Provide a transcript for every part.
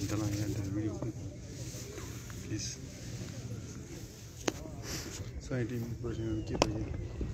Then I end the video. Please. Sorry, team. Keep it.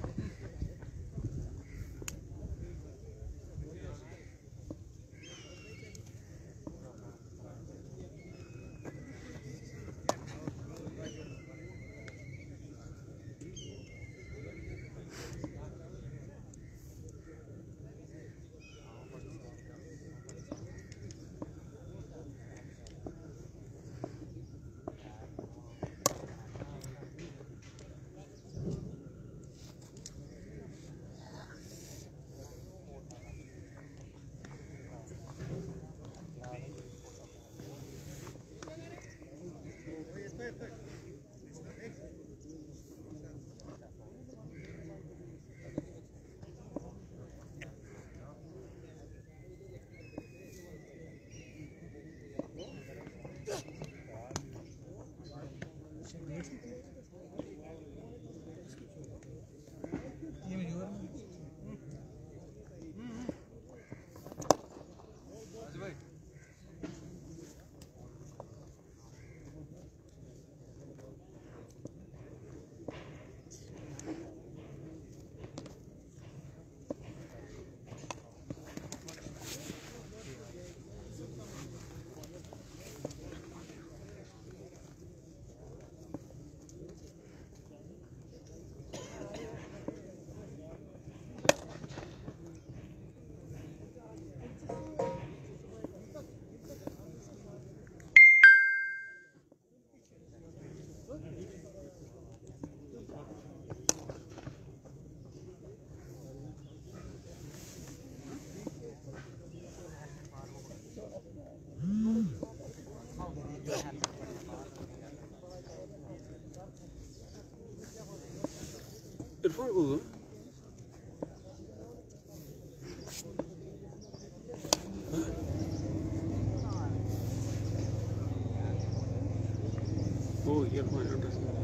oh here my understanding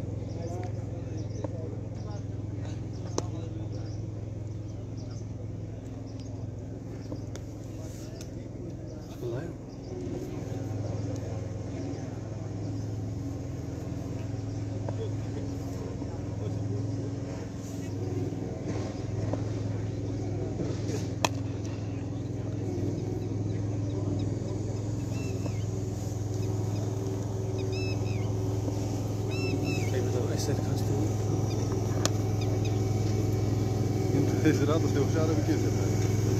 Gisteren gaan doen. En het is er altijd heel keer zitten.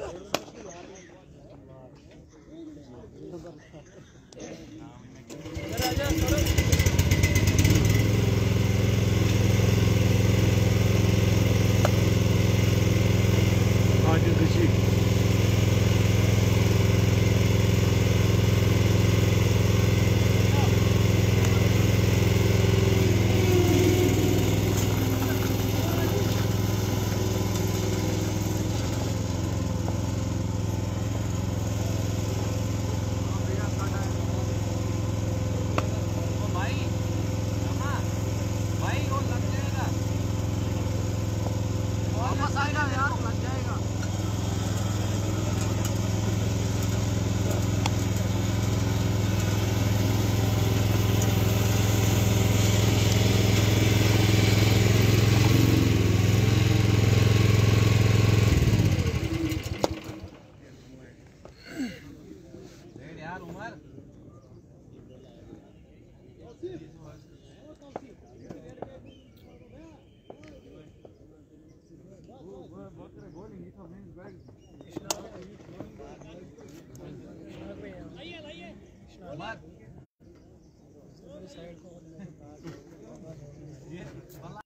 Yeah.